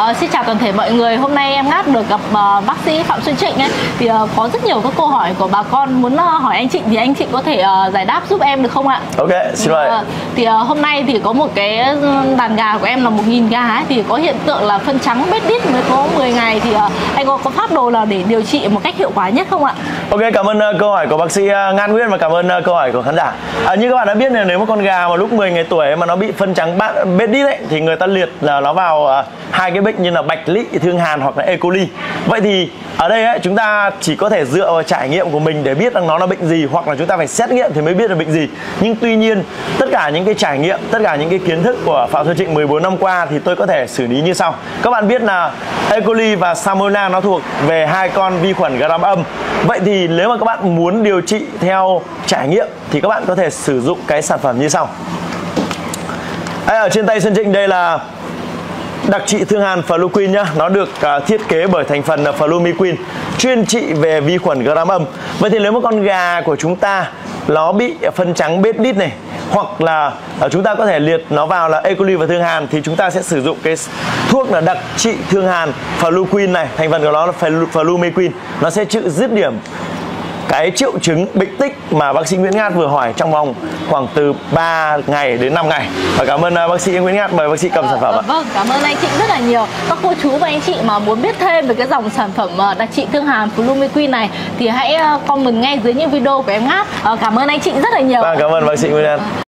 Uh, xin chào toàn thể mọi người. Hôm nay em ngát được gặp uh, bác sĩ Phạm Xuân Trịnh ấy thì uh, có rất nhiều các câu hỏi của bà con muốn uh, hỏi anh Trịnh thì anh Trịnh có thể uh, giải đáp giúp em được không ạ? Ok, xin mời. Uh, thì uh, hôm nay thì có một cái đàn gà của em là 1000 gà ấy thì có hiện tượng là phân trắng bết đít mới có 10 ngày thì uh, anh có có pháp đồ là để điều trị một cách hiệu quả nhất không ạ? Ok, cảm ơn uh, câu hỏi của bác sĩ uh, Ngan Nguyên và cảm ơn uh, câu hỏi của khán giả. À, như các bạn đã biết là nếu một con gà mà lúc 10 ngày tuổi mà nó bị phân trắng bết đít ấy thì người ta liệt là nó vào uh, hai cái bệnh như là bạch lị thương hàn hoặc là E. coli. Vậy thì ở đây ấy, chúng ta chỉ có thể dựa vào trải nghiệm của mình để biết rằng nó là bệnh gì hoặc là chúng ta phải xét nghiệm thì mới biết là bệnh gì. Nhưng tuy nhiên tất cả những cái trải nghiệm tất cả những cái kiến thức của phạm xuân trịnh 14 năm qua thì tôi có thể xử lý như sau. Các bạn biết là E. coli và Salmonella nó thuộc về hai con vi khuẩn gram âm. Vậy thì nếu mà các bạn muốn điều trị theo trải nghiệm thì các bạn có thể sử dụng cái sản phẩm như sau. Đây, ở trên tay Xuân Trịnh đây là Đặc trị thương hàn Fluquin nhá, nó được uh, thiết kế bởi thành phần là Flumiquin, chuyên trị về vi khuẩn gram âm. Vậy thì nếu một con gà của chúng ta nó bị phân trắng bết đít này hoặc là uh, chúng ta có thể liệt nó vào là E. coli và thương hàn thì chúng ta sẽ sử dụng cái thuốc là đặc trị thương hàn Fluquin này, thành phần của nó là Flumiquin. Nó sẽ chữa dứt điểm cái triệu chứng bệnh tích mà bác sĩ Nguyễn Ngát vừa hỏi trong vòng khoảng từ 3 ngày đến 5 ngày và cảm ơn uh, bác sĩ Nguyễn Ngát mời bác sĩ cầm ờ, sản phẩm ạ. Vâng, cảm ơn anh chị rất là nhiều. Các cô chú và anh chị mà muốn biết thêm về cái dòng sản phẩm uh, đặc trị thương hàn Flumiquin này thì hãy uh, comment ngay dưới những video của em Ngát. Cảm ơn anh chị rất là nhiều. Vâng, cảm ơn bác sĩ Nguyễn Ngát.